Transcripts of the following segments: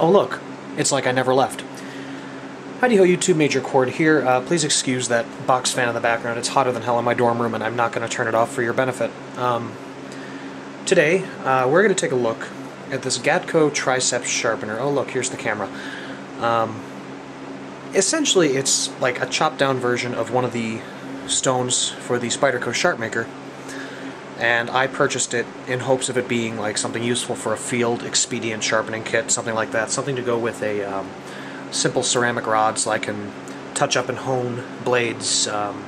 Oh look, it's like I never left. Heidi Ho YouTube Major Chord here. Uh, please excuse that box fan in the background. It's hotter than hell in my dorm room and I'm not going to turn it off for your benefit. Um, today, uh, we're going to take a look at this Gatco Tri-Seps Sharpener. Oh look, here's the camera. Um, essentially, it's like a chopped down version of one of the stones for the Spyderco Sharpmaker and I purchased it in hopes of it being like something useful for a field expedient sharpening kit, something like that, something to go with a um, simple ceramic rod so I can touch up and hone blades um,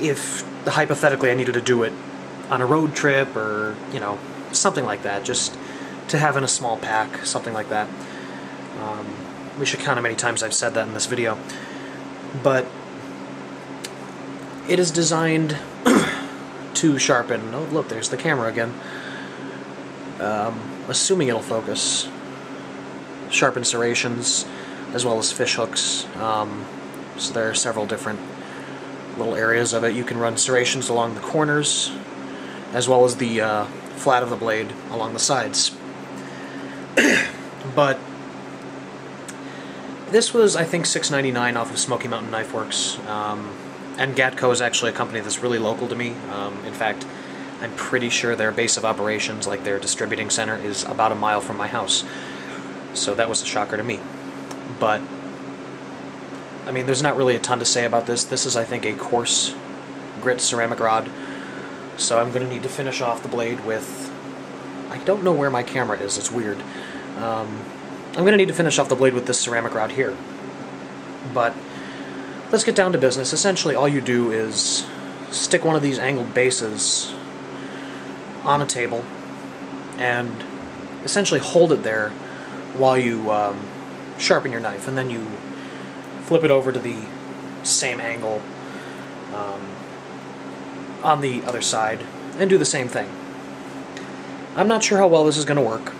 if hypothetically I needed to do it on a road trip or, you know, something like that, just to have in a small pack, something like that. Um, we should count how many times I've said that in this video. But it is designed to sharpen. Oh, look, there's the camera again. Um, assuming it'll focus. Sharpen serrations, as well as fish hooks. Um, so there are several different little areas of it. You can run serrations along the corners, as well as the uh, flat of the blade along the sides. but this was, I think, $6.99 off of Smoky Mountain Knife Works. Um, and Gatco is actually a company that's really local to me. Um, in fact, I'm pretty sure their base of operations, like their distributing center, is about a mile from my house. So that was a shocker to me. But, I mean, there's not really a ton to say about this. This is, I think, a coarse grit ceramic rod. So I'm going to need to finish off the blade with... I don't know where my camera is, it's weird. Um, I'm going to need to finish off the blade with this ceramic rod here. But let's get down to business. Essentially, all you do is stick one of these angled bases on a table and essentially hold it there while you um, sharpen your knife, and then you flip it over to the same angle um, on the other side and do the same thing. I'm not sure how well this is going to work,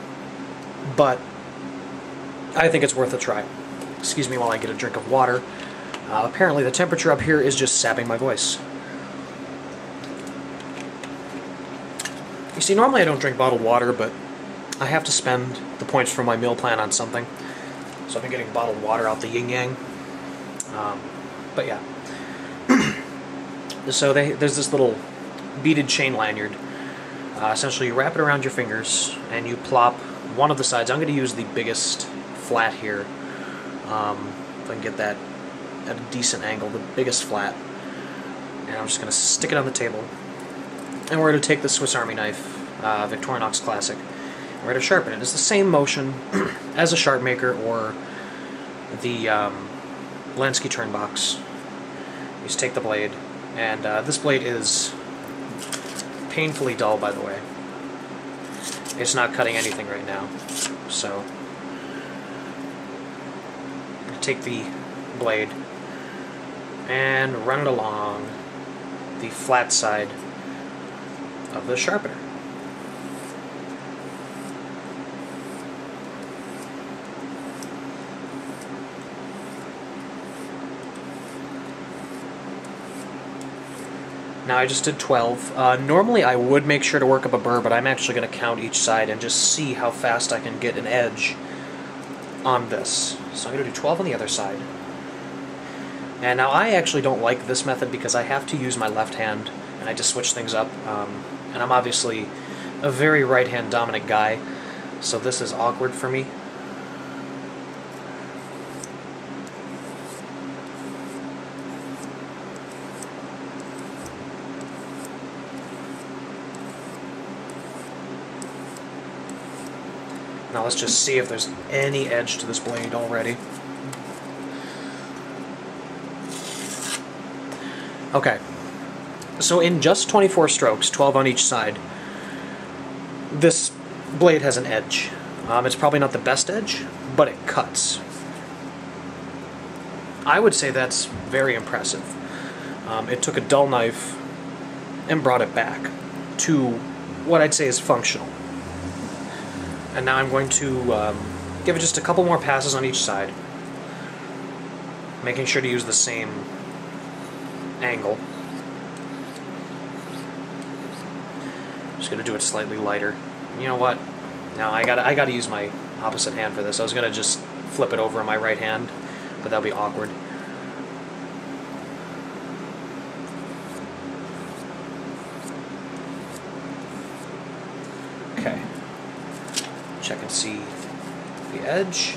but I think it's worth a try. Excuse me while I get a drink of water. Uh, apparently the temperature up here is just sapping my voice. You see, normally I don't drink bottled water, but I have to spend the points from my meal plan on something. So I've been getting bottled water out the yin-yang. Um, but yeah. so they, there's this little beaded chain lanyard. Uh, essentially, you wrap it around your fingers, and you plop one of the sides. I'm going to use the biggest flat here. Um, if I can get that at a decent angle, the biggest flat. And I'm just going to stick it on the table. And we're going to take the Swiss Army knife, uh, Victorinox Classic, and we're going to sharpen it. It's the same motion as a Sharpmaker or the um, Lansky turn box. You just take the blade, and uh, this blade is painfully dull, by the way. It's not cutting anything right now, so take the blade and run it along the flat side of the sharpener. Now I just did 12. Uh, normally I would make sure to work up a burr, but I'm actually going to count each side and just see how fast I can get an edge on this. So I'm going to do 12 on the other side. And now I actually don't like this method because I have to use my left hand and I just switch things up. Um, and I'm obviously a very right hand dominant guy, so this is awkward for me. Now let's just see if there's any edge to this blade already. Okay. So in just 24 strokes, 12 on each side, this blade has an edge. Um, it's probably not the best edge, but it cuts. I would say that's very impressive. Um, it took a dull knife and brought it back to what I'd say is functional. And now I'm going to um, give it just a couple more passes on each side, making sure to use the same angle. Just to do it slightly lighter. You know what? Now I gotta I got to use my opposite hand for this. I was gonna just flip it over in my right hand, but that'll be awkward. Okay. Check and see the edge.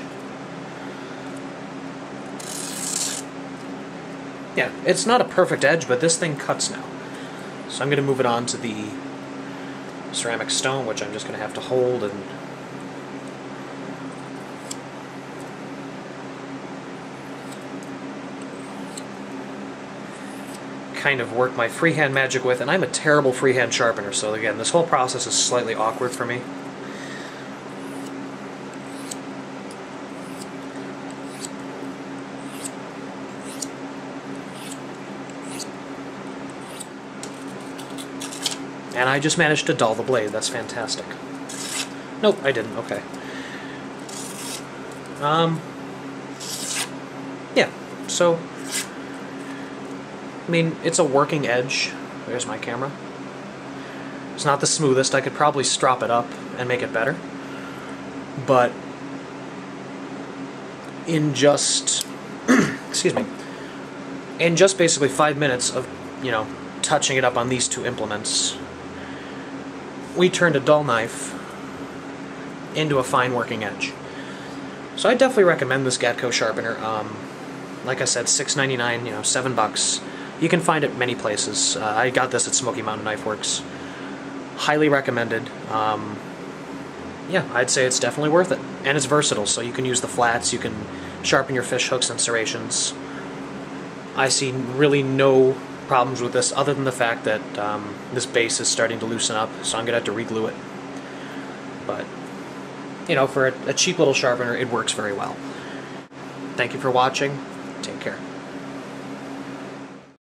Yeah, it's not a perfect edge, but this thing cuts now. So I'm going to move it on to the ceramic stone, which I'm just going to have to hold and kind of work my freehand magic with, and I'm a terrible freehand sharpener, so again, this whole process is slightly awkward for me. And I just managed to dull the blade. That's fantastic. Nope, I didn't. Okay. Um. Yeah. So. I mean, it's a working edge. There's my camera. It's not the smoothest. I could probably strop it up and make it better. But in just excuse me in just basically five minutes of you know touching it up on these two implements we turned a dull knife into a fine working edge. So I definitely recommend this Gatco sharpener. Um, like I said, six ninety nine, you know, seven bucks. You can find it many places. Uh, I got this at Smoky Mountain Knife Works. Highly recommended. Um, yeah, I'd say it's definitely worth it, and it's versatile. So you can use the flats, you can sharpen your fish hooks and serrations. I see really no problems with this other than the fact that um, this base is starting to loosen up, so I'm going to have to reglue it. But, you know, for a, a cheap little sharpener, it works very well. Thank you for watching.